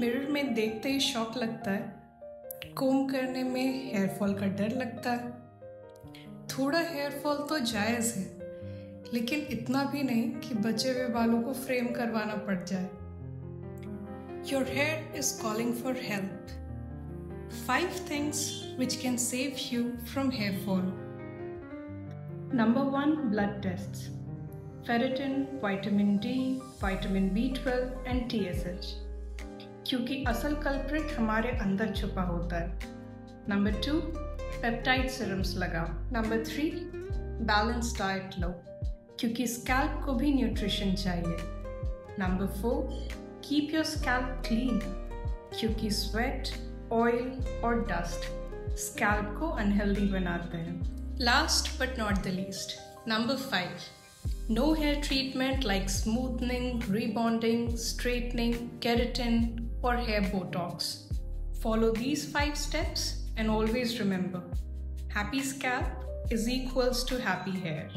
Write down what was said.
Mirror में देखते ही शौक लगता है। कोम करने में हेयर फॉल का डर लगता है। थोड़ा हेयर फॉल तो जायज़ है, लेकिन इतना भी नहीं कि बचे हुए बालों को फ्रेम करवाना पड़ जाए। Your hair is calling for help five things which can save you from hair fall number one blood test ferritin vitamin D vitamin B twelve and T S H क्योंकि असल कल्प्रिट हमारे अंदर छुपा होता है। नंबर टू पेप्टाइड सिरम्स लगाओ। Number three balance diet लो, क्योंकि स्कैल्प को भी न्यूट्रिशन चाहिए। Number four keep your scalp clean क्योंकि स्वेट ऑयल और डस्ट स्कैल्प को अनहेल्दी बनाते हैं। Last but not the least number five No hair treatment like smoothing, rebonding, straightening, keratin, or hair botox. Follow these 5 steps and always remember happy scalp is equals to happy hair.